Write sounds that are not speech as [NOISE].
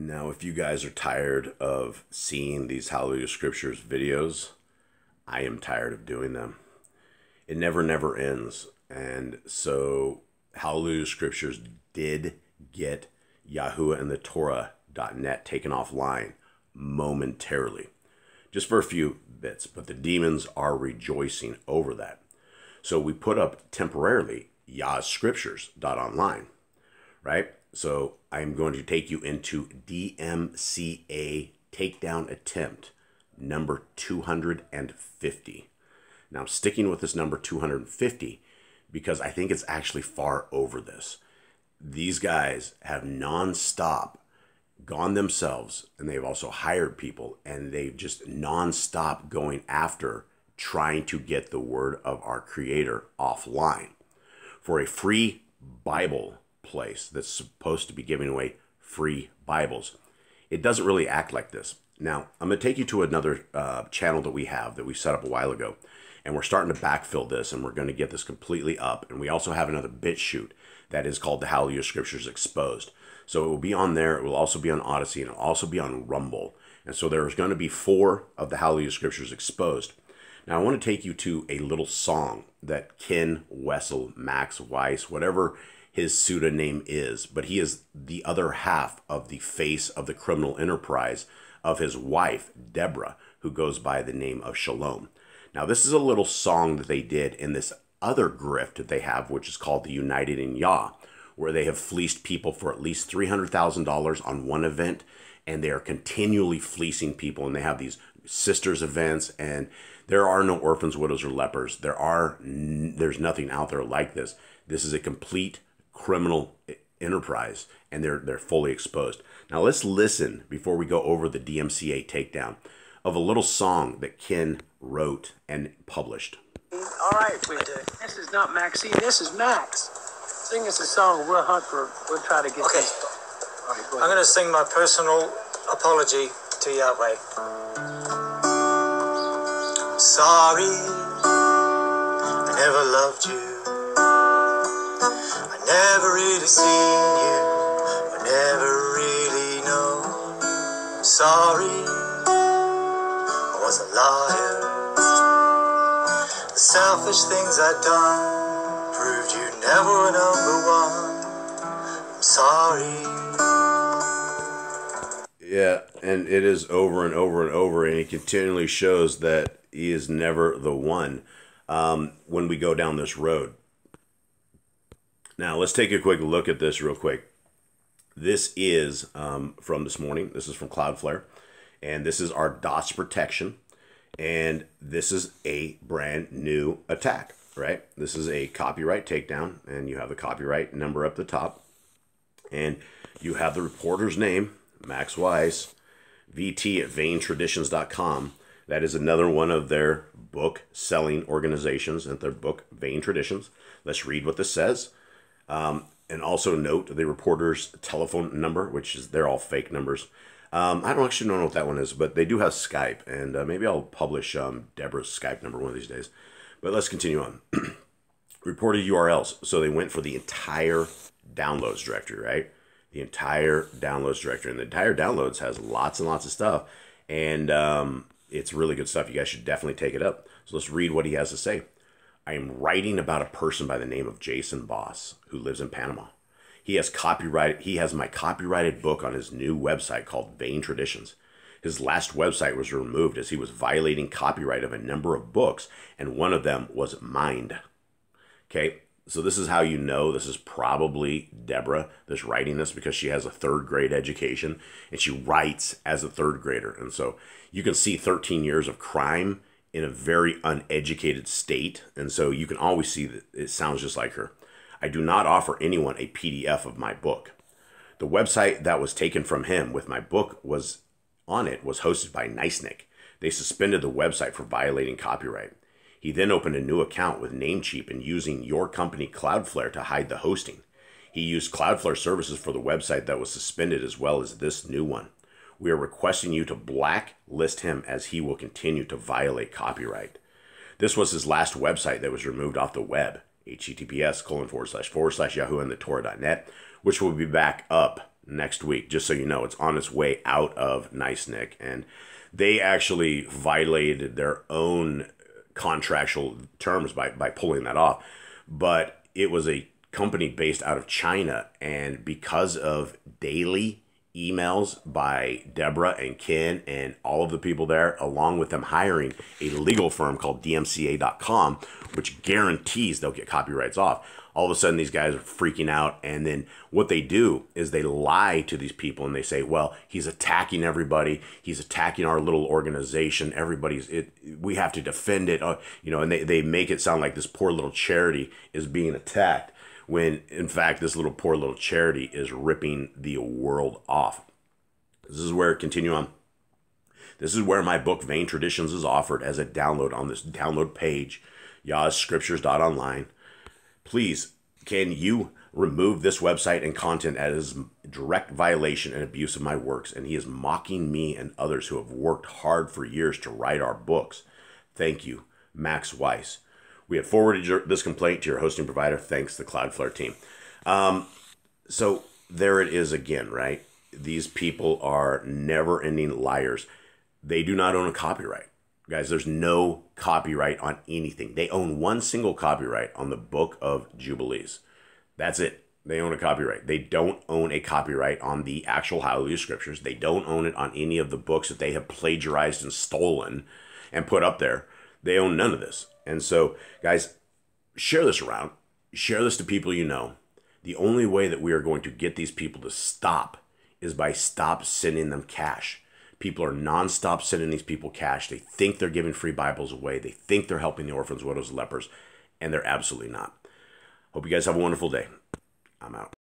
Now, if you guys are tired of seeing these HalleluYAH Scriptures videos, I am tired of doing them. It never, never ends. And so, HalleluYAH Scriptures did get Yahuwah and the Torah.net taken offline momentarily, just for a few bits. But the demons are rejoicing over that. So we put up temporarily YahScriptures.online, right? So I'm going to take you into DMCA takedown attempt number 250. Now I'm sticking with this number 250 because I think it's actually far over this. These guys have nonstop gone themselves and they've also hired people and they've just nonstop going after trying to get the word of our creator offline for a free Bible place that's supposed to be giving away free Bibles. It doesn't really act like this. Now, I'm going to take you to another uh, channel that we have that we set up a while ago, and we're starting to backfill this, and we're going to get this completely up. And we also have another BitChute that is called the HalleluYAH Scriptures Exposed. So it will be on there. It will also be on Odysee, and it'll also be on Rumble. And so there's going to be four of the HalleluYAH Scriptures exposed. Now, I want to take you to a little song that Ken Wessel, Max Weiss, whatever his pseudonym is, but he is the other half of the face of the criminal enterprise of his wife, Deborah, who goes by the name of Shalom. Now, this is a little song that they did in this other grift that they have, which is called the United in Yah, where they have fleeced people for at least $300,000 on one event, and they are continually fleecing people, and they have these sisters events and there are no orphans, widows, or lepers. There are there's nothing out there like this. This is a complete criminal enterprise, and they're they're fully exposed. Now let's listen before we go over the DMCA takedown of a little song that Ken wrote and published. All right, we do. This is not Maxine. This is Max. Sing us a song. We'll hunt for. We'll try to get. Okay. This. All right, go I'm going to sing my personal apology to Yahweh. Sorry, I never loved you. Never really seen you. I never really know. Sorry, I was a liar. The selfish things I'd done proved you never were number one. I'm sorry. Yeah, and it is over and over and over, and it continually shows that he is never the one um, when we go down this road. Now, let's take a quick look at this real quick. This is um, from this morning. This is from Cloudflare. And this is our DOS protection. And this is a brand new attack, right? This is a copyright takedown. And you have the copyright number up the top. And you have the reporter's name, Max Weiss, VT at vaintraditions.com. That is another one of their book selling organizations and their book Vain Traditions. Let's read what this says. Um, and also note the reporter's telephone number, which is they're all fake numbers. Um, I don't actually know what that one is, but they do have Skype, and uh, maybe I'll publish um, Deborah's Skype number one of these days. But let's continue on. [CLEARS THROAT] Reported URLs. So they went for the entire downloads directory, right? The entire downloads directory, and the entire downloads has lots and lots of stuff. And um, it's really good stuff. You guys should definitely take it up. So let's read what he has to say. I am writing about a person by the name of Jason Boss who lives in Panama. He has copyright he has my copyrighted book on his new website called Vain Traditions. His last website was removed as he was violating copyright of a number of books and one of them was Mind. Okay? So this is how you know this is probably Deborah that's writing this because she has a third grade education and she writes as a third grader. And so you can see 13 years of crime in a very uneducated state. And so you can always see that it sounds just like her. I do not offer anyone a PDF of my book. The website that was taken from him with my book was on it was hosted by NiceNIC. They suspended the website for violating copyright. He then opened a new account with Namecheap and using your company Cloudflare to hide the hosting. He used Cloudflare services for the website that was suspended as well as this new one. We are requesting you to blacklist him as he will continue to violate copyright. This was his last website that was removed off the web, https colon forward slash forward slash yahoo and the Torah.net, which will be back up next week. Just so you know, it's on its way out of NiceNIC, and they actually violated their own contractual terms by by pulling that off. But it was a company based out of China, and because of daily emails by Deborah and Ken and all of the people there, along with them hiring a legal firm called DMCA.com, which guarantees they'll get copyrights off. All of a sudden, these guys are freaking out. And then what they do is they lie to these people and they say, well, he's attacking everybody. He's attacking our little organization. Everybody's, it, we have to defend it. Uh, you know, and they, they make it sound like this poor little charity is being attacked when in fact this little poor little charity is ripping the world off. This is where continue on. This is where my book Vain Traditions is offered as a download on this download page, yahscriptures.online. Please, can you remove this website and content as direct violation and abuse of my works? And he is mocking me and others who have worked hard for years to write our books. Thank you, Max Weiss. We have forwarded your, this complaint to your hosting provider. Thanks, the Cloudflare team. Um, so there it is again, right? These people are never ending liars. They do not own a copyright. Guys, there's no copyright on anything. They own one single copyright on the Book of Jubilees. That's it. They own a copyright. They don't own a copyright on the actual HalleluYAH scriptures. They don't own it on any of the books that they have plagiarized and stolen and put up there. They own none of this. And so, guys, share this around. Share this to people you know. The only way that we are going to get these people to stop is by stop sending them cash. People are nonstop sending these people cash. They think they're giving free Bibles away. They think they're helping the orphans, widows, lepers, and they're absolutely not. Hope you guys have a wonderful day. I'm out.